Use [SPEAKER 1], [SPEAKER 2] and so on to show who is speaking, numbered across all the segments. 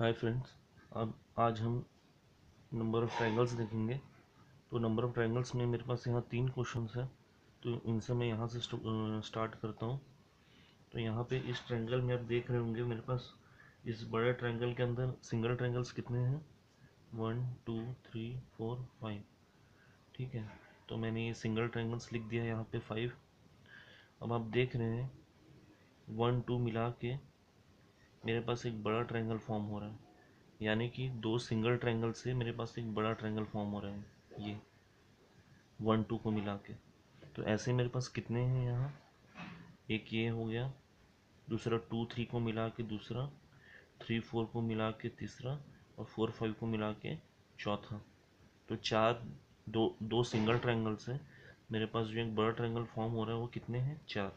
[SPEAKER 1] Hi friends अब आज हम नंबर ऑफ़ ट्रायंगल्स देखेंगे। तो नंबर ऑफ़ ट्रायंगल्स में मेरे पास यहाँ तीन क्वेश्चंस हैं। तो इनसे मैं यहाँ से स्टार्ट करता हूँ। तो यहाँ पे इस ट्रायंगल में आप देख रहे होंगे मेरे पास इस बड़े ट्रायंगल के अंदर सिंगल ट्रायंगल्स कितने हैं? One two three four five ठीक है तो मैंने ये सिंगल ट्रायंगल्स लिख दिया यहाँ पे फाइव अब आप देख रहे हैं वन टू मिला के मेरे पास एक बड़ा ट्रायंगल फॉर्म हो रहा है। यानी कि दो सिंगल ट्रायंगल से मेरे पास एक बड़ा ट्रायंगल फॉर्म हो रहा है। ये वन टू को मिला के। तो ऐसे मेरे पास कितने हैं यहाँ? एक ये हो गया, दूसरा टू थ्री को मिला के दूसरा थ्री फोर को मिला के तीसरा और फोर फाइव को मिला के चौथा। तो चार, दो दो सिंगल ट्रायंगल से मेरे पास जो एक बड़ा ट्रायंगल फॉर्म हो रहा है वो कितने हैं? चार।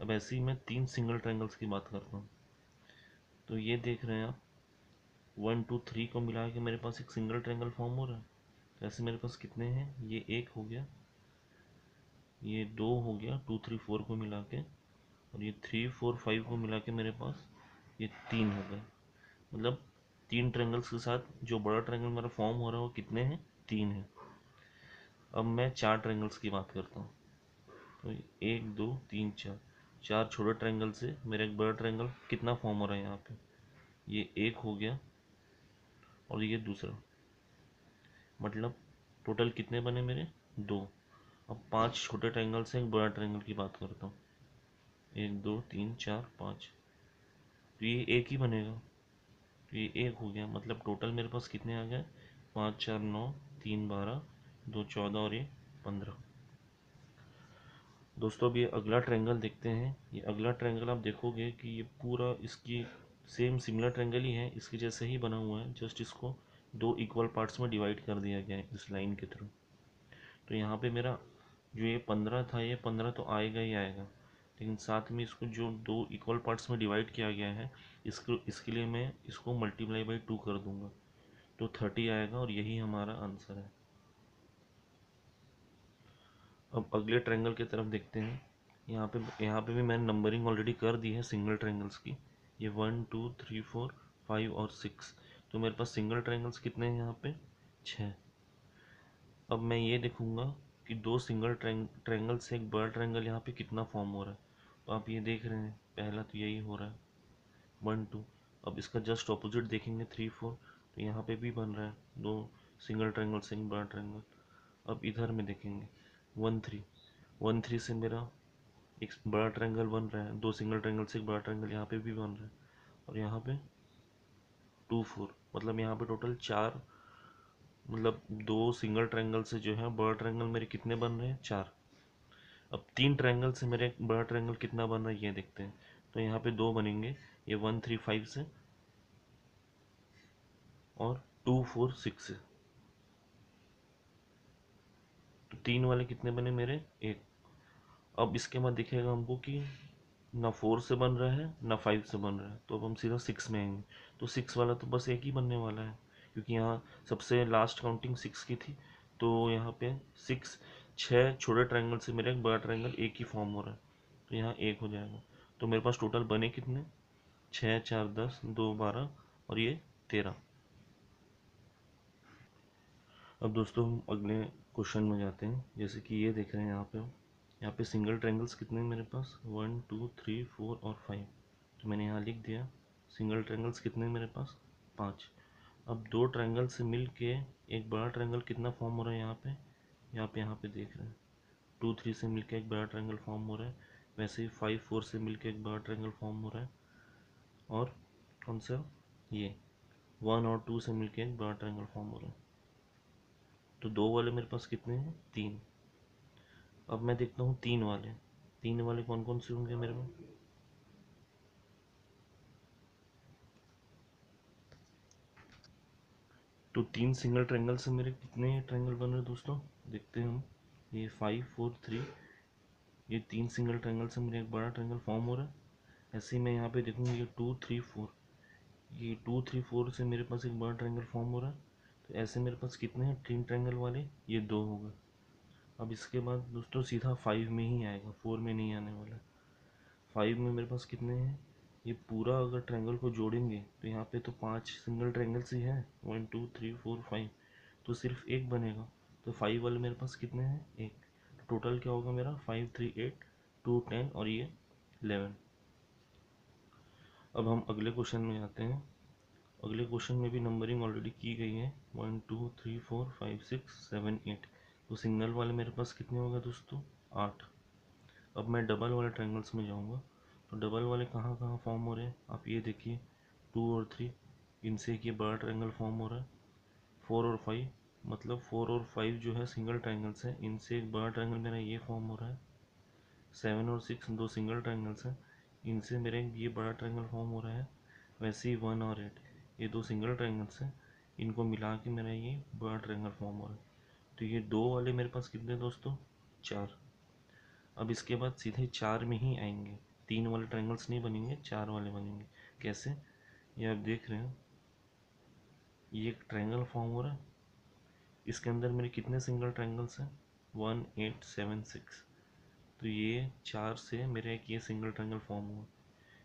[SPEAKER 1] अब ऐसे ही मैं तीन सिंगल ट्रायंगल्स की बात करता हूँ। तो ये देख रहे हैं आप। वन टू थ्री को मिला के मेरे पास एक सिंगल ट्रायंगल फॉर्म हो रहा है। तो ऐसे मेरे पास कितने हैं? ये एक हो गया। ये दो हो गया टू थ्री फोर को मिला के। और ये थ्री फोर फाइव को मिला के मेरे पास ये तीन हो गए। मतलब तीन ट्रायंगल्स के साथ जो बड़ा ट्रायंगल मेरा फॉर्म हो रहा है वो कितने हैं? तीन है। अब मैं चार ट्रायंगल्स की बात करता हूँ। तो एक, दो, तीन, चार। चार छोटे ट्रायंगल से मेरा एक बड़ा ट्रायंगल कितना फॉर्म हो रहा है यहाँ पे? ये एक हो गया और ये दूसरा। मतलब टोटल कितने बने मेरे? दो। अब पाँच छोटे ट्रायंगल से एक बड़ा ट्रायंगल की बात करता हूँ। एक, दो, तीन, चार, पाँच। तो ये एक ही बनेगा। तो ये एक हो गया। मतलब टोटल मेरे पास कितने आ गए? पाँच, चार, नौ, तीन, बारह, दो, चौदह और ये पंद्रह। दोस्तों, अब ये अगला ट्रायंगल देखते हैं। ये अगला ट्रायंगल आप देखोगे कि ये पूरा इसकी सेम सिमिलर ट्रायंगल ही है। इसके जैसे ही बना हुआ है। जस्ट इसको दो इक्वल पार्ट्स में डिवाइड कर दिया गया है इस लाइन के थ्रू तो यहाँ पे मेरा जो ये पंद्रह था, ये पंद्रह तो आएगा ही आएगा। लेकिन साथ में इसको जो दो इक्वल पार्ट्स में डिवाइड किया गया है, इसको, इसके लिए मैं इसको मल्टीप्लाई बाई टू कर दूँगा। तो थर्टी आएगा और यही हमारा आंसर है। अब अगले ट्रायंगल की तरफ़ देखते हैं। यहाँ पे यहाँ पे भी मैंने नंबरिंग ऑलरेडी कर दी है सिंगल ट्रायंगल्स की। ये one two three four five और सिक्स तो मेरे पास सिंगल ट्रायंगल्स कितने हैं यहाँ पे? छः अब मैं ये देखूँगा कि दो सिंगल ट्रायंगल से एक बड़ा ट्रायंगल यहाँ पे कितना फॉर्म हो रहा है। तो आप ये देख रहे हैं, पहला तो यही हो रहा है। वन टू अब इसका जस्ट ऑपोजिट देखेंगे थ्री फोर तो यहाँ पे भी बन रहा है दो सिंगल ट्रायंगल से एक बड़ा ट्रायंगल अब इधर में देखेंगे। वन थ्री वन थ्री से मेरा एक बड़ा ट्रायंगल बन रहा है, दो सिंगल ट्रैंगल से एक बड़ा ट्रैंगल यहाँ पे भी बन रहा है। और यहाँ पे टू फोर मतलब यहाँ पे टोटल चार मतलब दो सिंगल ट्रायंगल से जो है बड़ा ट्रैंगल मेरे कितने बन रहे हैं? चार। अब तीन ट्रायंगल से मेरे बड़ा ट्रैंगल कितना बन रहा है, ये देखते हैं। तो यहाँ पे दो बनेंगे, ये वन थ्री फाइव से और टू फोर सिक्स से तो तीन वाले कितने बने मेरे? एक। अब इसके बाद दिखेगा हमको कि ना फोर से बन रहा है, ना फाइव से बन रहा है। तो अब हम सीधा सिक्स में आएँगे। तो सिक्स वाला तो बस एक ही बनने वाला है, क्योंकि यहाँ सबसे लास्ट काउंटिंग सिक्स की थी। तो यहाँ पे सिक्स छः छोटे ट्रायंगल से मेरा, एक बड़ा ट्रायंगल एक ही फॉर्म हो रहा है। तो यहाँ एक हो जाएगा। तो मेरे पास टोटल बने कितने? छः चार, दस, दो, बारह और ये तेरह। अब दोस्तों हम अगले क्वेश्चन में जाते हैं। जैसे कि ये देख रहे हैं यहाँ पे यहाँ पे सिंगल ट्रायंगल्स कितने हैं मेरे पास? वन, टू, थ्री, फोर और फाइव। तो मैंने यहाँ लिख दिया, सिंगल ट्रायंगल्स कितने हैं मेरे पास? पाँच। अब दो ट्रायंगल से मिल के एक बड़ा ट्रायंगल कितना फॉर्म हो रहा है यहाँ पे? यहाँ पे यहाँ पे देख रहे हैं। टू, थ्री से मिल के एक बड़ा ट्रायंगल फॉर्म हो रहा है। वैसे ही फाइव, फोर से मिल के एक बड़ा ट्रायंगल फॉर्म हो रहा है। और कौन सा? ये। वन और टू से मिल के एक बड़ा ट्रायंगल फॉर्म हो रहा है। तो दो वाले मेरे पास कितने हैं? तीन। अब मैं देखता हूँ तीन वाले। तीन वाले कौन कौन से होंगे मेरे में तो तीन सिंगल ट्रायंगल से मेरे। कितने ट्रायंगल बन रहे दोस्तों? देखते हैं हम। ये फाइव फोर थ्री ये तीन सिंगल ट्रायंगल से मेरे। एक बड़ा ट्रायंगल फॉर्म हो रहा है। ऐसे ही मैं यहाँ पे देखूँगा ये टू थ्री फोर ये टू थ्री फोर से मेरे पास एक बड़ा ट्रायंगल फॉर्म हो रहा है। तो ऐसे मेरे पास कितने हैं? तीन ट्रायंगल वाले? ये दो हो गए अब इसके बाद दोस्तों सीधा फाइव में ही आएगा। फोर में नहीं आने वाला। फाइव में मेरे पास कितने हैं? ये पूरा अगर ट्रायंगल को जोड़ेंगे तो यहाँ पे तो पाँच सिंगल ट्रायंगल्स ही हैं। One two three four five तो सिर्फ़ एक बनेगा। तो फाइव वाले मेरे पास कितने हैं? एक। तो टोटल क्या होगा मेरा? Five three eight two ten और ये इलेवन अब हम अगले क्वेश्चन में आते हैं। अगले क्वेश्चन में भी नंबरिंग ऑलरेडी की गई है। One two three four five six seven eight तो सिंगल वाले मेरे पास कितने हो गए दोस्तों? आठ। अब मैं डबल वाले ट्रायंगल्स में जाऊँगा। तो डबल वाले कहाँ कहाँ फॉर्म हो रहे हैं? आप ये देखिए। टू और थ्री इनसे एक ये बड़ा ट्रायंगल फॉर्म हो रहा है। फोर और फाइव मतलब फोर और फाइव जो है सिंगल ट्रायंगल्स हैं। इनसे एक बड़ा ट्रायंगल मेरा ये फॉर्म हो रहा है। सेवन और सिक्स दो सिंगल ट्रायंगल्स हैं। इनसे मेरे ये बड़ा ट्रायंगल फॉर्म हो रहा है। वैसे ही वन और एट ये दो सिंगल ट्रायंगल्स हैं। इनको मिला के मेरा ये बड़ा ट्रायंगल फॉर्म हो रहा है तो ये दो वाले मेरे पास कितने दोस्तों? चार। अब इसके बाद सीधे चार में ही आएँगे। तीन वाले ट्रायंगल्स नहीं बनेंगे, चार वाले बनेंगे। कैसे? ये आप देख रहे हैं। ये एक ट्रायंगल फॉर्म हो रहा है। इसके अंदर मेरे कितने सिंगल ट्रायंगल्स हैं? वन एट सेवन सिक्स तो ये चार से मेरे एक ये सिंगल ट्रायंगल फॉर्म हुआ।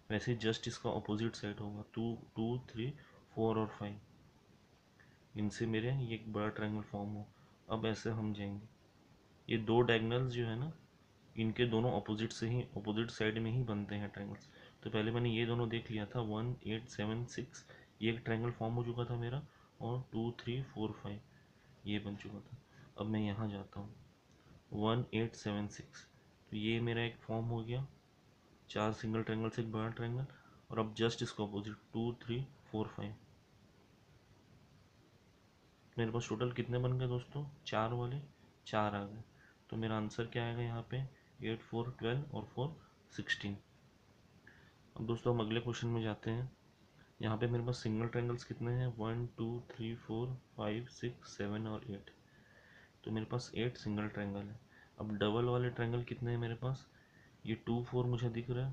[SPEAKER 1] वैसे जस्ट इसका अपोजिट साइड होगा। टू टू थ्री फोर और फाइव इनसे मेरे ये एक बड़ा ट्रायंगल फॉर्म हो अब ऐसे हम जाएँगे। ये दो डायगनल्स जो है ना, इनके दोनों अपोजिट से ही अपोजिट साइड में ही बनते हैं ट्रायंगल्स तो पहले मैंने ये दोनों देख लिया था। वन एट सेवन सिक्स ये एक ट्रायंगल फॉर्म हो चुका था मेरा। और टू थ्री फोर फाइव ये बन चुका था। अब मैं यहाँ जाता हूँ। वन एट सेवन सिक्स तो ये मेरा एक फॉर्म हो गया। चार सिंगल ट्रायंगल से एक बड़ा ट्रायंगल और अब जस्ट इसको opposite two three four five मेरे पास टोटल कितने बन गए दोस्तों? चार वाले। चार आ गए। तो मेरा आंसर क्या आएगा यहाँ पे? एट फोर ट्वेल्व और फोर सिक्सटीन अब दोस्तों हम अगले क्वेश्चन में जाते हैं। यहाँ पे मेरे पास सिंगल ट्रायंगल्स कितने हैं? One two three four five six seven और एट तो मेरे पास एट सिंगल ट्रायंगल है। अब डबल वाले ट्रायंगल कितने हैं मेरे पास? ये टू फोर मुझे दिख रहा है।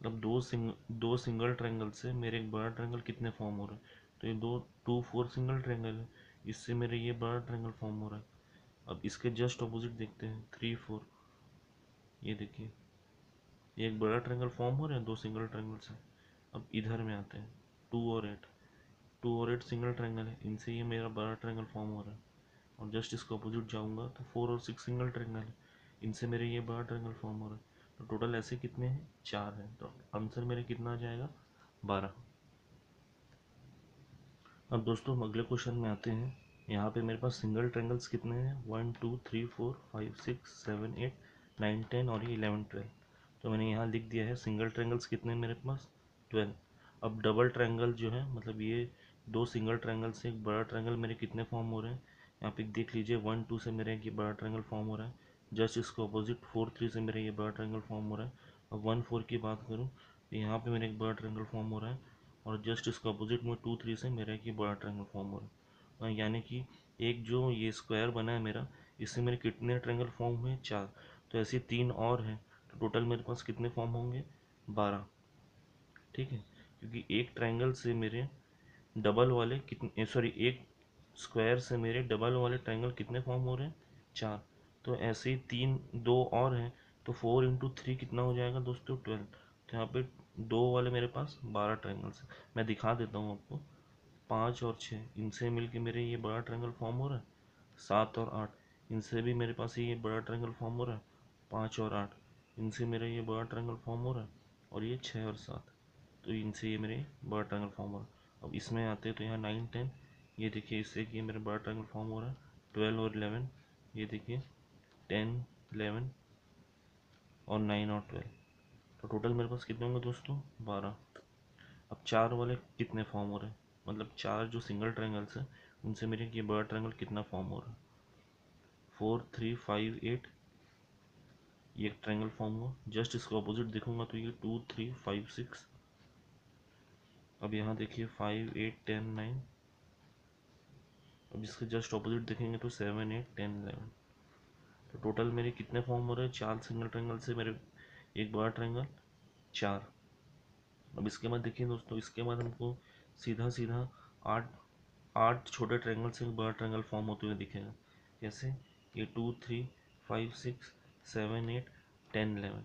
[SPEAKER 1] मतलब दो सिंग दो सिंगल ट्रायंगल से मेरे एक बड़ा ट्रायंगल कितने फॉर्म हो रहे हैं? तो ये दो टू फोर सिंगल ट्रायंगल है। इससे मेरे ये बड़ा ट्रायंगल फॉर्म हो रहा है। अब इसके जस्ट अपोजिट देखते हैं। थ्री फोर ये देखिए। ये एक बड़ा ट्रायंगल फॉर्म हो रहा है, दो सिंगल ट्रायंगल से अब इधर में आते हैं। टू और एट टू और एट सिंगल ट्रायंगल है। इनसे ये मेरा बड़ा ट्रायंगल फॉर्म हो रहा है। और जस्ट इसके अपोजिट जाऊँगा तो फोर और सिक्स सिंगल ट्रायंगल है। इनसे मेरे ये बड़ा ट्रेंगल फॉर्म हो रहा है। तो टोटल ऐसे कितने हैं? चार हैं। तो आंसर मेरे कितना आ जाएगा? बारह। अब दोस्तों, हम अगले क्वेश्चन में आते हैं। यहाँ पे मेरे पास सिंगल ट्रेंगल्स कितने हैं? One two three four five six seven eight nine ten और ये इलेवन ट्वेल्व तो मैंने यहाँ लिख दिया है सिंगल ट्रेंगल्स कितने मेरे पास? ट्वेल्व अब डबल ट्रायंगल जो है मतलब ये दो सिंगल ट्रायंगल से एक बड़ा ट्रायंगल मेरे कितने फॉर्म हो रहे हैं? यहाँ पे देख लीजिए वन टू से मेरे ये बड़ा ट्रायंगल फॉर्म हो रहा है। जस्ट इसको अपोजिट फोर थ्री से मेरे ये बड़ा ट्रायंगल फॉर्म हो रहा है। अब वन फोर की बात करूँ तो यहाँ पे मेरे एक बड़ा ट्रायंगल फॉर्म हो रहा है। और जस्ट इसका अपोजिट में टू थ्री से मेरा ये बड़ा ट्रायंगल फॉर्म हो रहा है। यानी कि एक जो ये स्क्वायर बना है मेरा, इससे मेरे कितने ट्रायंगल फॉर्म हुए? चार। तो ऐसे तीन और हैं। तो टोटल मेरे पास कितने फॉर्म होंगे? बारह। ठीक है? क्योंकि एक ट्रायंगल से मेरे डबल वाले कितने सॉरी एक स्क्वायर से मेरे डबल वाले ट्रायंगल कितने फॉर्म हो रहे हैं? चार। तो ऐसे ही तीन, दो और हैं। तो फोर इंटू थ्री कितना हो जाएगा दोस्तों? ट्वेल्व तो यहाँ पे दो वाले मेरे पास, बारह ट्रायंगल्स मैं दिखा देता हूँ आपको। पाँच और छः इनसे मिलके मेरे ये बड़ा ट्रायंगल फॉर्म हो रहा है। सात और आठ, इनसे भी मेरे पास ये बड़ा ट्रायंगल फॉर्म हो रहा है। पाँच और आठ, इनसे मेरा ये बड़ा ट्रायंगल फॉर्म हो रहा है। और ये छः और सात तो इनसे ये मेरे बड़ा ट्रायंगल फॉर्म हो रहा है। अब इसमें आते हैं तो यहाँ नाइन टेन ये देखिए, इससे कि मेरा बड़ा ट्रायंगल फॉर्म हो रहा है। ट्वेल्व और इलेवन ये देखिए टेन इलेवन और नाइन और ट्वेल्व तो टोटल मेरे पास कितने होंगे दोस्तों? बारह। अब चार वाले कितने फॉर्म हो रहे हैं? मतलब चार जो सिंगल ट्रायंगल्स हैं, उनसे मेरे ये बड़ा ट्रायंगल कितना फॉर्म हो रहा है? फोर थ्री फाइव एट ये एक ट्रायंगल फॉर्म हुआ। जस्ट इसको अपोजिट देखूँगा तो ये टू थ्री फाइव सिक्स अब यहाँ देखिए फाइव एट टेन नाइन अब इसके जस्ट अपोजिट देखेंगे तो सेवन एट टेन इलेवन तो टोटल मेरे कितने फॉर्म हो रहे हैं? चार सिंगल ट्रायंगल से मेरे एक बड़ा ट्रायंगल चार। अब इसके बाद देखिए दोस्तों, इसके बाद हमको सीधा सीधा आठ आठ छोटे ट्रायंगल से एक बड़ा ट्रायंगल फॉर्म होते हुए दिखेगा। कैसे? ये two three five six seven eight ten eleven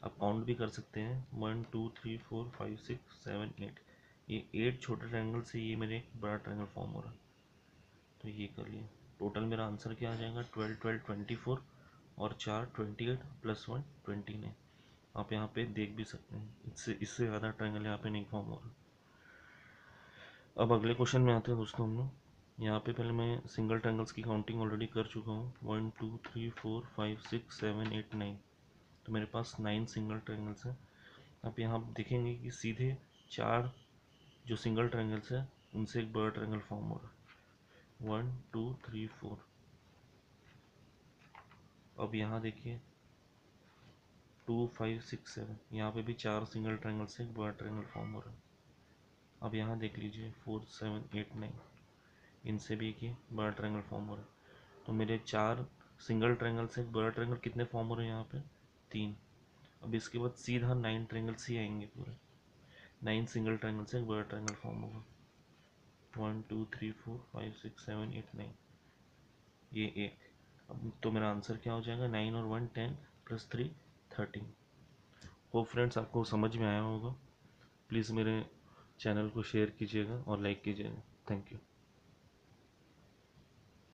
[SPEAKER 1] आप काउंट भी कर सकते हैं। One two three four five six seven eight ये एट छोटे ट्रायंगल से ये मेरे बड़ा ट्रायंगल फॉर्म हो रहा है। तो ये कर लिए। टोटल मेरा आंसर क्या आ जाएगा? ट्वेल्व ट्वेल्व ट्वेंटी फोर और चार twenty eight plus one twenty nine आप यहाँ पे देख भी सकते हैं। इससे इससे ज़्यादा ट्रायंगल यहाँ पे नहीं फॉर्म हो रहा अब अगले क्वेश्चन में आते हैं दोस्तों हम लोग। यहाँ पे पहले मैं सिंगल ट्रायंगल्स की काउंटिंग ऑलरेडी कर चुका हूँ। One two three four five six seven eight nine तो मेरे पास नाइन सिंगल ट्रायंगल्स हैं। आप यहाँ देखेंगे कि सीधे चार जो सिंगल ट्रायंगल्स हैं, उनसे एक बड़ा ट्रायंगल फॉर्म हो रहा है वन टू थ्री फोर अब यहाँ देखिए टू फाइव सिक्स सेवन यहाँ पे भी चार सिंगल ट्रायंगल से एक बड़ा ट्रायंगल फॉर्म हो रहा है। अब यहाँ देख लीजिए फोर सेवन एट नाइन इनसे भी एक बड़ा ट्रायंगल फॉर्म हो रहा है। तो मेरे चार सिंगल ट्रायंगल से एक बड़ा ट्रायंगल कितने फॉर्म हो रहे हैं यहाँ पे? तीन। अब इसके बाद सीधा नाइन ट्रायंगल्स ही आएँगे पूरे। नाइन सिंगल ट्रायंगल से एक बड़ा ट्रायंगल फॉर्म होगा। One two three four five six seven eight nine ये एक। अब तो मेरा आंसर क्या हो जाएगा? नाइन और one ten plus three thirteen hope friends आपको समझ में आया होगा। प्लीज़ मेरे चैनल को शेयर कीजिएगा और लाइक कीजिएगा। Thank you